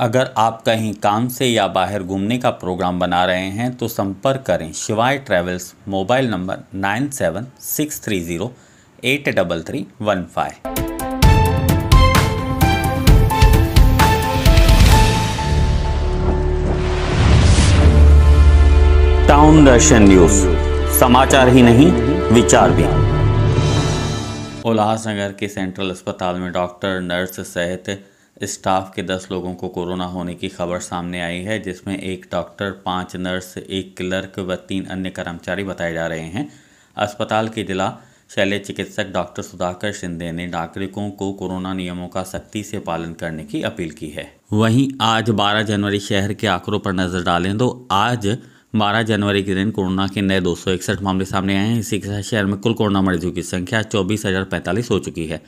अगर आप कहीं काम से या बाहर घूमने का प्रोग्राम बना रहे हैं तो संपर्क करें Shivay travels mobile number nine seven six three zero eight double three one five. Town Darshan news. समाचार ही नहीं विचार भी। उल्लासनगर के सेंट्रल अस्पताल में डॉक्टर नर्स सहित स्टाफ के 10 लोगों को कोरोना होने की खबर सामने आई है, जिसमें एक डॉक्टर, पाँच नर्स, एक क्लर्क व तीन अन्य कर्मचारी बताए जा रहे हैं। अस्पताल के जिला शैल्य चिकित्सक डॉक्टर सुधाकर शिंदे ने नागरिकों को कोरोना नियमों का सख्ती से पालन करने की अपील की है। वहीं आज 12 जनवरी शहर के आंकड़ों पर नज़र डालें तो आज 12 जनवरी के दिन कोरोना के नए दो सौ इकसठ मामले सामने आए हैं। इसी के साथ शहर में कुल कोरोना मरीजों की संख्या चौबीस हो चुकी है।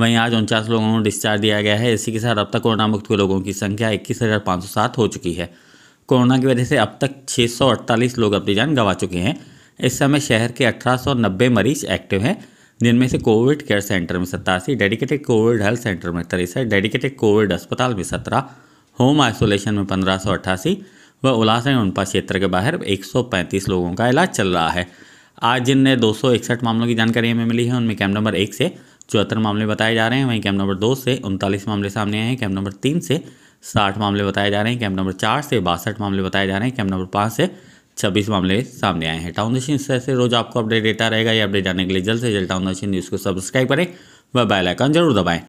वहीं आज उनचास लोगों को डिस्चार्ज दिया गया है। इसी के साथ अब तक कोरोना मुक्त हुए लोगों की संख्या इक्कीस हज़ार पाँच सौ सात हो चुकी है। कोरोना की वजह से अब तक छः सौ अड़तालीस लोग अपनी जान गंवा चुके हैं। इस समय शहर के अठारह सौ नब्बे मरीज़ एक्टिव हैं, जिनमें से कोविड केयर सेंटर में सत्तासी, डेडिकेटेड कोविड हेल्थ सेंटर में तिरसठ, डेडिकेटेड कोविड अस्पताल में सत्रह, होम आइसोलेशन में पंद्रह सौ अट्ठासी व उल्लासन उनपा क्षेत्र के बाहर 135 लोगों का इलाज चल रहा है। आज जिन दो सौ इकसठ मामलों की जानकारी हमें मिली है, उनमें कैम्प नंबर एक से चौहत्तर मामले बताए जा रहे हैं। वहीं कैंप नंबर दो से उनतालीस मामले सामने आए हैं। कैंप नंबर तीन से साठ मामले बताए जा रहे हैं। कैंप नंबर चार से बासठ मामले बताए जा रहे हैं। कैंप नंबर पाँच से छब्बीस मामले सामने आए हैं। टाउन नशीन से रोज आपको अपडेट देता रहेगा। ये अपडेट जाने के लिए जल्द से जल्द टाउन नशीन न्यूज़ को सब्सक्राइब करें। व बेल ज़रूर दबाएँ।